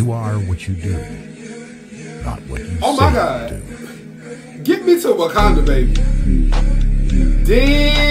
You are what you do, not what you Oh my God. do. Get me to Wakanda, baby. Damn.